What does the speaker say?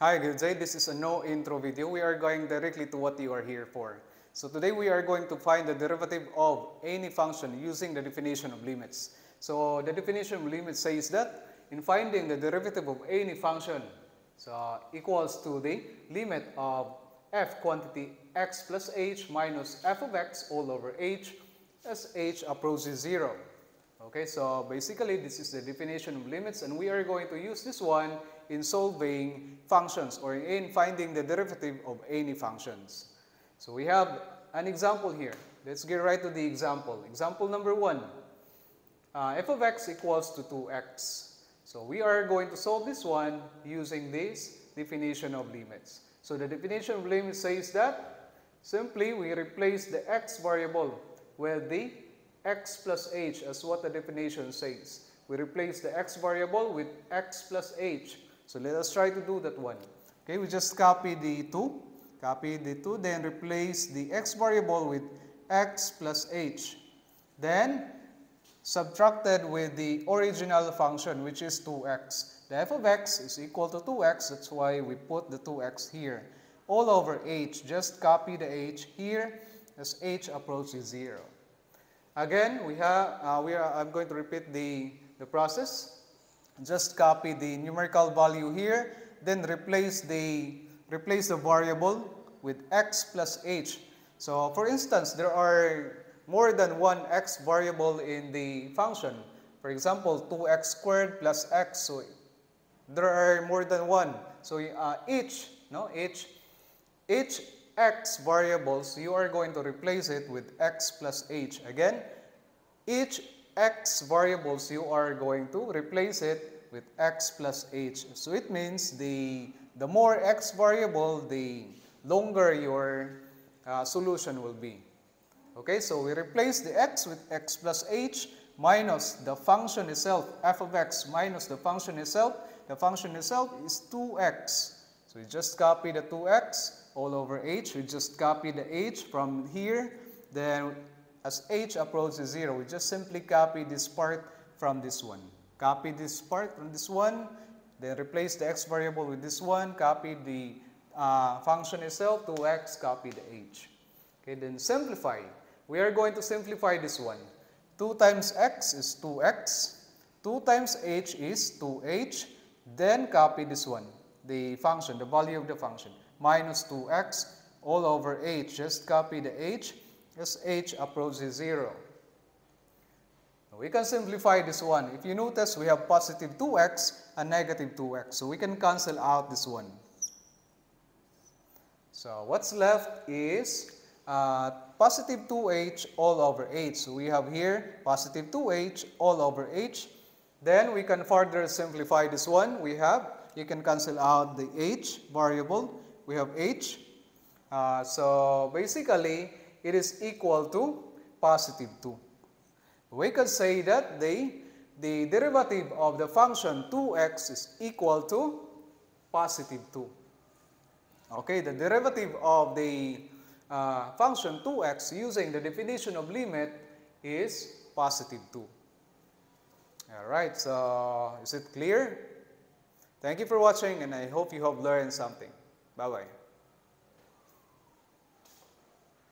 Hi, day. This is a no intro video. We are going directly to what you are here for. So today we are going to find the derivative of any function using the definition of limits. So the definition of limits says that in finding the derivative of any function so equals to the limit of f quantity x plus h minus f of x all over h as h approaches 0. Okay, so basically this is the definition of limits and we are going to use this one in solving functions or in finding the derivative of any functions. So we have an example here. Let's get right to the example. Example number one, uh, f of x equals to 2x. So we are going to solve this one using this definition of limits. So the definition of limits says that simply we replace the x variable with the x plus h as what the definition says. We replace the x variable with x plus h. So let us try to do that one. Okay, we just copy the 2, copy the 2, then replace the x variable with x plus h. Then subtracted with the original function which is 2x. The f of x is equal to 2x, that's why we put the 2x here. All over h, just copy the h here as h approaches 0. Again, we have, uh, we are, I'm going to repeat the, the process. Just copy the numerical value here, then replace the, replace the variable with x plus h. So for instance, there are more than one x variable in the function. For example, 2x squared plus x. So there are more than one. So uh, each, no, each, each x variables, you are going to replace it with x plus h. Again, each x variables, you are going to replace it with x plus h. So it means the, the more x variable, the longer your uh, solution will be. Okay, so we replace the x with x plus h minus the function itself, f of x minus the function itself. The function itself is 2x. So we just copy the 2x all over h. We just copy the h from here. Then as h approaches 0, we just simply copy this part from this one. Copy this part from this one, then replace the x variable with this one, copy the uh, function itself, 2x, copy the h. Okay, then simplify. We are going to simplify this one. 2 times x is 2x, 2 times h is 2h, then copy this one, the function, the value of the function minus 2x all over h. Just copy the h as h approaches 0. We can simplify this one. If you notice, we have positive 2x and negative 2x. So we can cancel out this one. So what's left is uh, positive 2h all over h. So we have here positive 2h all over h. Then we can further simplify this one. We have, you can cancel out the h variable we have h. Uh, so basically, it is equal to positive 2. We can say that the, the derivative of the function 2x is equal to positive 2. Okay, the derivative of the uh, function 2x using the definition of limit is positive 2. Alright, so is it clear? Thank you for watching and I hope you have learned something. Bye bye.